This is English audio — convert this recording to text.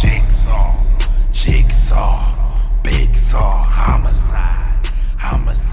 Jigsaw, jigsaw, big saw, homicide, homicide.